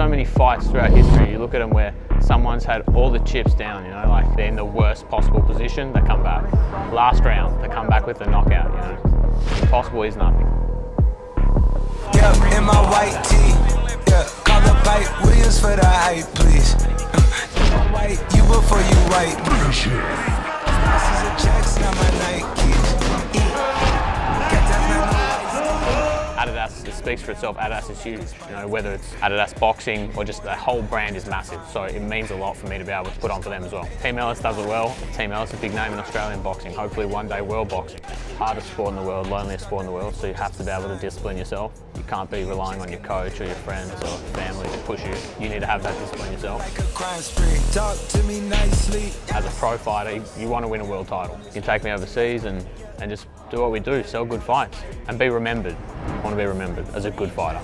so many fights throughout history. You look at them where someone's had all the chips down, you know, like they're in the worst possible position, they come back. Last round, they come back with a knockout, you know. Impossible is nothing. Yeah, in my white tee. Yeah, call the Pipe Williams for the hype, please. white, you before you white. Adidas, it speaks for itself. Adidas is huge. You know, whether it's Adidas boxing or just the whole brand is massive. So it means a lot for me to be able to put on for them as well. Team Ellis does it well. Team Ellis is a big name in Australian boxing. Hopefully one day world boxing. Hardest sport in the world, loneliest sport in the world. So you have to be able to discipline yourself. You can't be relying on your coach or your friends or family to push you. You need to have that discipline yourself. As a pro fighter, you, want to win a world title. You can take me overseas and, and just do what we do, sell good fights and be remembered. I want to be remembered as a good fighter.